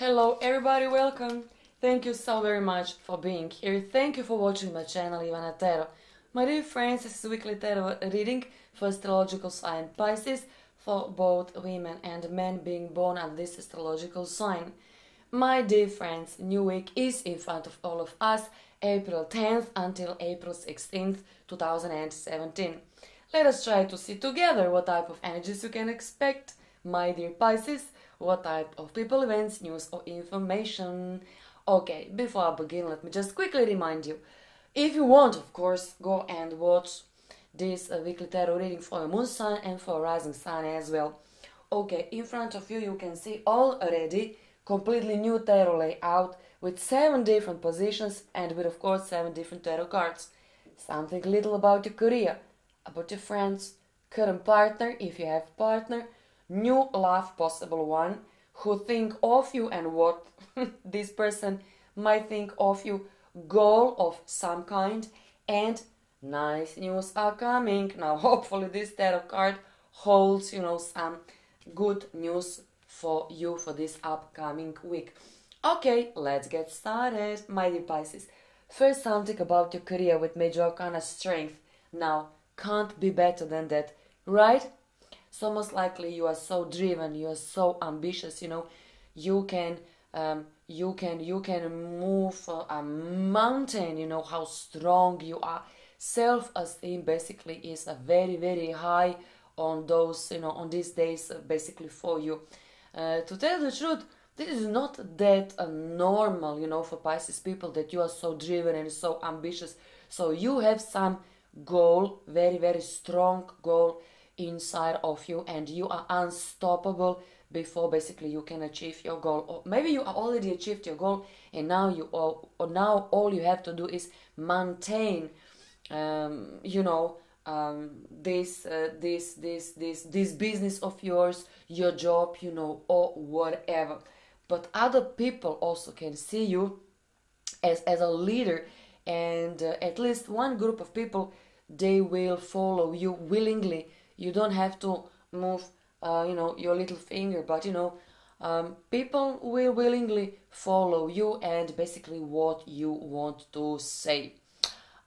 Hello everybody, welcome. Thank you so very much for being here. Thank you for watching my channel Ivana Tarot. My dear friends, this is weekly tarot reading for astrological sign Pisces for both women and men being born at this astrological sign. My dear friends, new week is in front of all of us, April 10th until April 16th, 2017. Let us try to see together what type of energies you can expect, my dear Pisces what type of people, events, news, or information. Okay, before I begin, let me just quickly remind you if you want, of course, go and watch this uh, weekly tarot reading for your moon sign and for rising sign as well. Okay, in front of you, you can see already completely new tarot layout with seven different positions and with, of course, seven different tarot cards. Something little about your career, about your friends, current partner if you have a partner new love possible one who think of you and what this person might think of you goal of some kind and nice news are coming. Now hopefully this tarot card holds you know some good news for you for this upcoming week. Okay let's get started. My dear pisces first something about your career with major arcana strength. Now can't be better than that right so most likely you are so driven you are so ambitious you know you can um, you can you can move a mountain you know how strong you are. Self-esteem basically is a very very high on those you know on these days uh, basically for you. Uh, to tell the truth this is not that uh, normal you know for pisces people that you are so driven and so ambitious. So you have some goal very very strong goal inside of you and you are unstoppable before basically you can achieve your goal. Or maybe you already achieved your goal and now you all or now all you have to do is maintain um, you know um, this uh, this this this this business of yours your job you know or whatever. But other people also can see you as as a leader and uh, at least one group of people they will follow you willingly you don't have to move uh, you know your little finger but you know um, people will willingly follow you and basically what you want to say.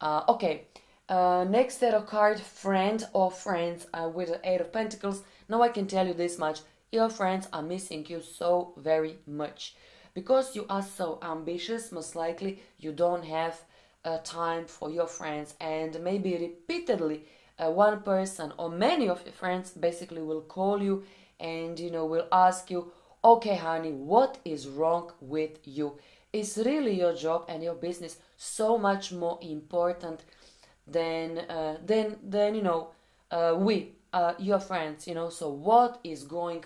Uh, okay uh, next tarot card friend or friends uh, with the eight of pentacles. Now i can tell you this much your friends are missing you so very much. Because you are so ambitious most likely you don't have uh, time for your friends and maybe repeatedly uh, one person or many of your friends basically will call you and you know will ask you okay honey what is wrong with you? Is really your job and your business so much more important than uh, than than you know uh, we uh, your friends you know. So what is going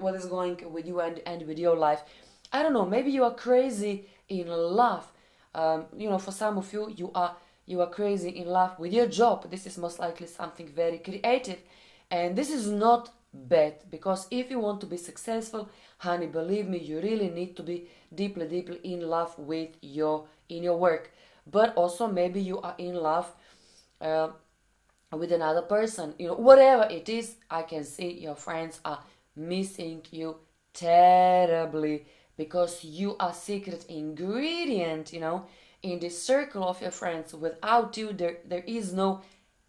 what is going with you and, and with your life? I don't know maybe you are crazy in love. Um, you know for some of you you are you are crazy in love with your job, this is most likely something very creative. And this is not bad because if you want to be successful, honey, believe me, you really need to be deeply, deeply in love with your in your work. But also maybe you are in love uh, with another person. You know, whatever it is, I can see your friends are missing you terribly because you are secret ingredient. You know, in the circle of your friends. Without you, there, there is no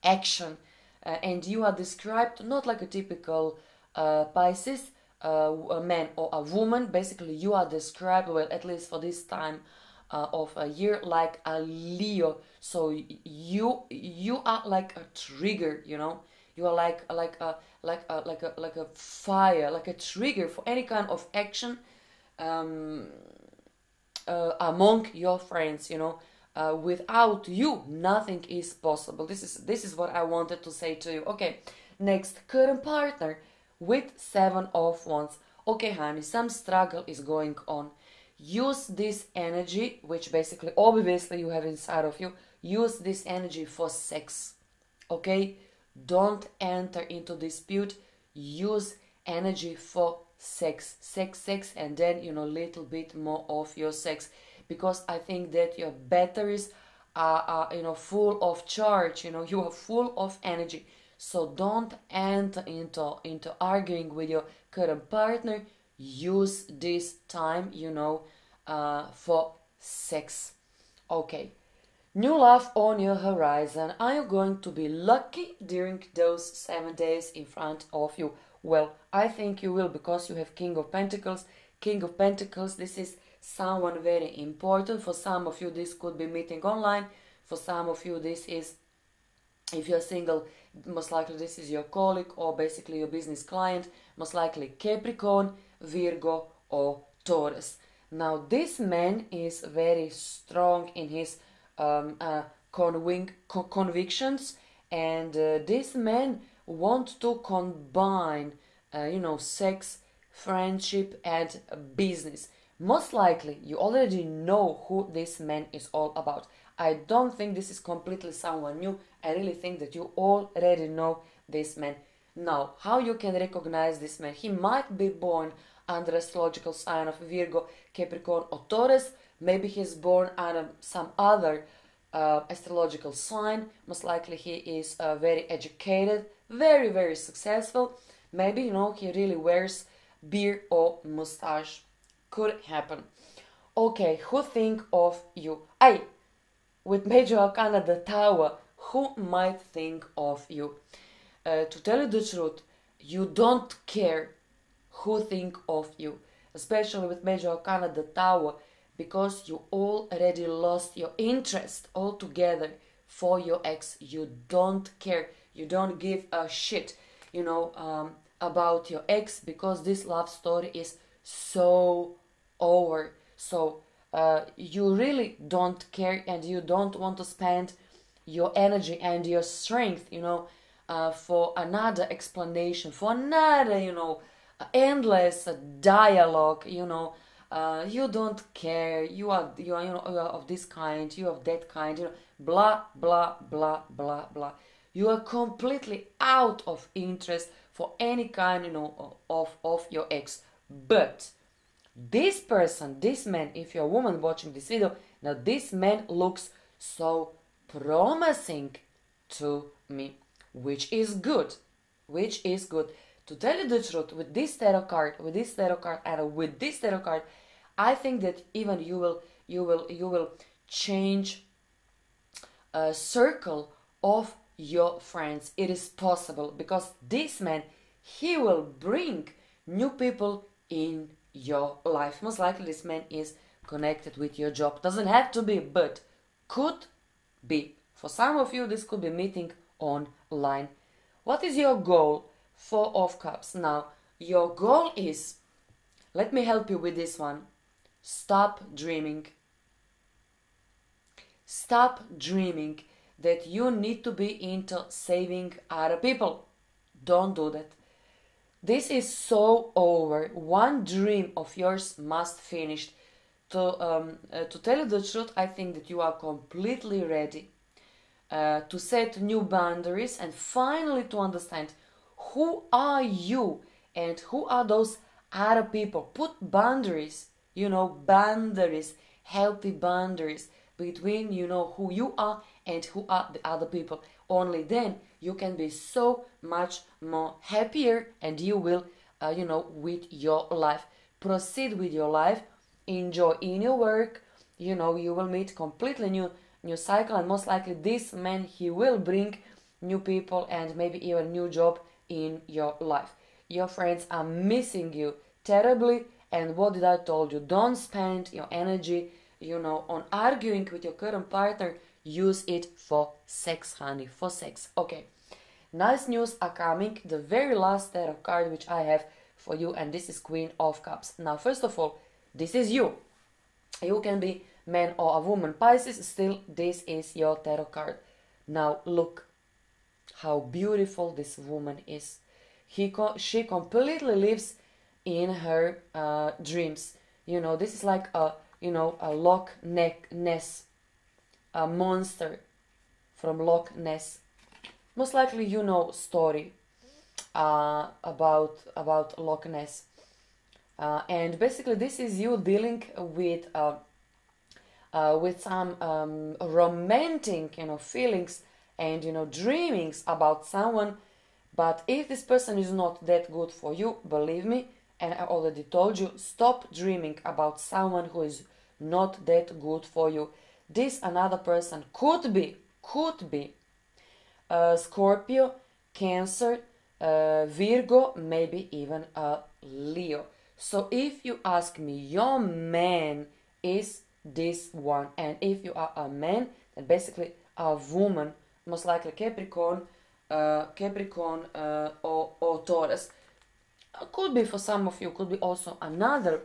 action. Uh, and you are described not like a typical uh, Pisces, uh, a man or a woman. Basically, you are described, well, at least for this time uh, of a year, like a Leo. So you you are like a trigger, you know. You are like like a like a like a like a fire, like a trigger for any kind of action. Um, uh, among your friends you know uh, without you nothing is possible. This is this is what i wanted to say to you. Okay next. Current partner with seven of wands. Okay honey some struggle is going on. Use this energy which basically obviously you have inside of you. Use this energy for sex. Okay don't enter into dispute. Use energy for sex sex sex and then you know little bit more of your sex because i think that your batteries are, are you know full of charge you know you are full of energy so don't enter into into arguing with your current partner use this time, you know, uh, for sex. Okay. New love on your horizon. Are you going to be lucky during those seven days in front of you? Well, I think you will because you have King of Pentacles. King of Pentacles, this is someone very important. For some of you, this could be meeting online. For some of you, this is, if you're single, most likely this is your colleague or basically your business client. Most likely Capricorn, Virgo or Taurus. Now, this man is very strong in his um, uh, convic convictions, and uh, this man wants to combine, uh, you know, sex, friendship, and business. Most likely, you already know who this man is all about. I don't think this is completely someone new. I really think that you already know this man. Now, how you can recognize this man? He might be born under astrological sign of Virgo, Capricorn, or Taurus. Maybe he's born under some other uh, astrological sign. Most likely he is uh, very educated, very, very successful. Maybe, you know, he really wears beard or mustache. Could happen. Okay, who think of you? I, with Major Arcana the Tower, who might think of you? Uh, to tell you the truth, you don't care who think of you, especially with Major Arcana the Tower, because you already lost your interest altogether for your ex. You don't care. You don't give a shit, you know, um, about your ex because this love story is so over. So uh, you really don't care and you don't want to spend your energy and your strength, you know, uh, for another explanation, for another, you know, endless dialogue, you know. Uh, you don't care. You are, you are, you know, you are of this kind. You are of that kind. You know, blah blah blah blah blah. You are completely out of interest for any kind, you know, of of your ex. But this person, this man, if you're a woman watching this video, now this man looks so promising to me, which is good, which is good. To tell you the truth, with this tarot card, with this tarot card, and with this tarot card, I think that even you will, you will, you will change a circle of your friends. It is possible because this man, he will bring new people in your life. Most likely, this man is connected with your job. Doesn't have to be, but could be. For some of you, this could be meeting online. What is your goal? Four of Cups. Now, your goal is, let me help you with this one. Stop dreaming. Stop dreaming that you need to be into saving other people. Don't do that. This is so over. One dream of yours must finish. To um, uh, to tell you the truth, I think that you are completely ready uh, to set new boundaries and finally to understand who are you and who are those other people. Put boundaries, you know, boundaries, healthy boundaries between you know who you are and who are the other people. Only then you can be so much more happier and you will uh, you know with your life proceed with your life enjoy in your work you know you will meet completely new new cycle and most likely this man he will bring new people and maybe even new job in your life. Your friends are missing you terribly and what did i told you? Don't spend your energy you know on arguing with your current partner. Use it for sex honey for sex. Okay. Nice news are coming. The very last tarot card which i have for you and this is queen of cups. Now first of all this is you. You can be man or a woman. Pisces still this is your tarot card. Now look how beautiful this woman is he co- she completely lives in her uh, dreams you know this is like a you know a loch ness a monster from Loch Ness. Most likely you know story uh, about about Loch Ness. Uh, and basically this is you dealing with uh, uh, with some um, romantic you know feelings and you know dreamings about someone but if this person is not that good for you believe me And I already told you, stop dreaming about someone who is not that good for you. This another person could be, could be uh, Scorpio, Cancer, uh, Virgo, maybe even a Leo. So if you ask me, your man is this one, and if you are a man, then basically a woman, most likely Capricorn, uh, Capricorn uh, or, or Taurus. Uh, could be for some of you, could be also another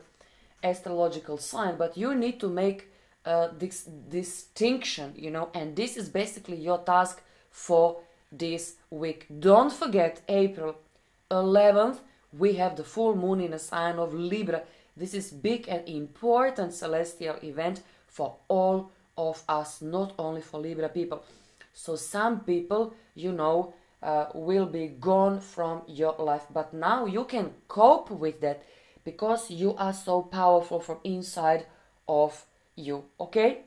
astrological sign, but you need to make uh, this distinction, you know, and this is basically your task for this week. Don't forget April 11th, we have the full moon in a sign of Libra. This is big and important celestial event for all of us, not only for Libra people. So some people, you know, uh, will be gone from your life, but now you can cope with that because you are so powerful from inside of you. Okay?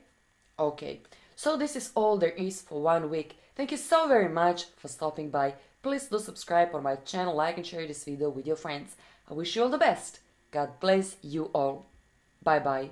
Okay. So this is all there is for one week. Thank you so very much for stopping by. Please do subscribe on my channel, like and share this video with your friends. I wish you all the best. God bless you all. Bye bye.